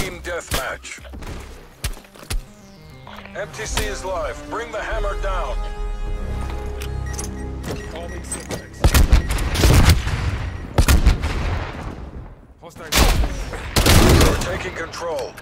Team deathmatch. MTC is live. Bring the hammer down. Calling Semtex. Hostile. You're taking control.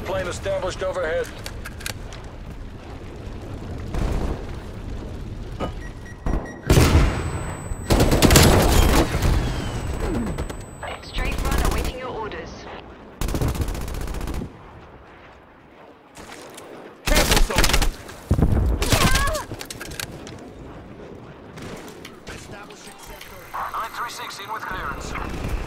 Hostile plane established overhead. Straight run awaiting your orders. Cancel soldier. Ah! Establishing sector. 936 in with clearance.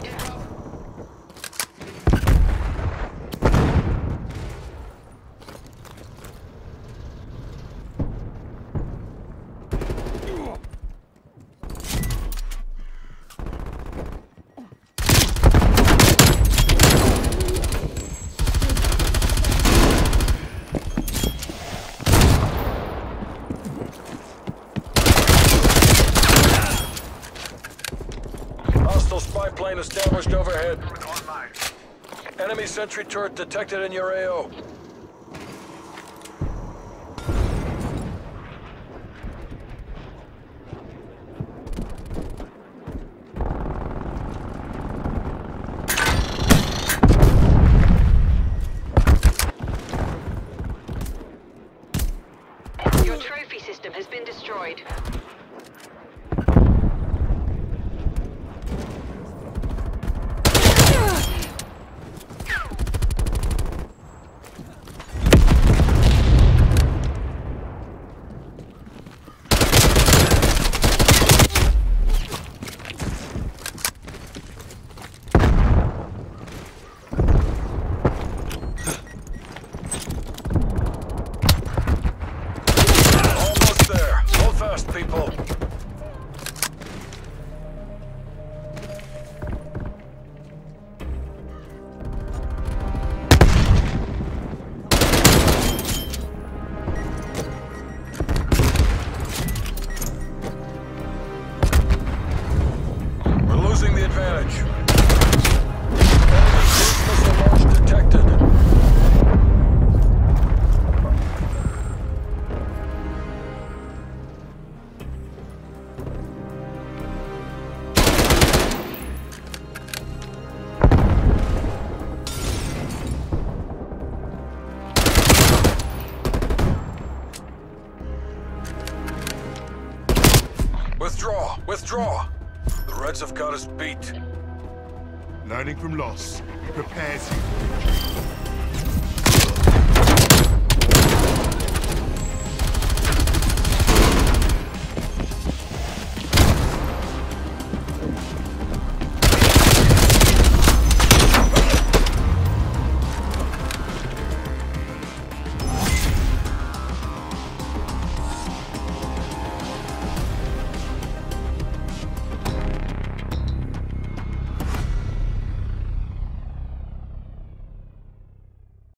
Destroyed. Hostile spy plane established overhead. Enemy sentry turret detected in your AO. Withdraw! Withdraw! The Reds have got us beat. Learning from loss prepares you.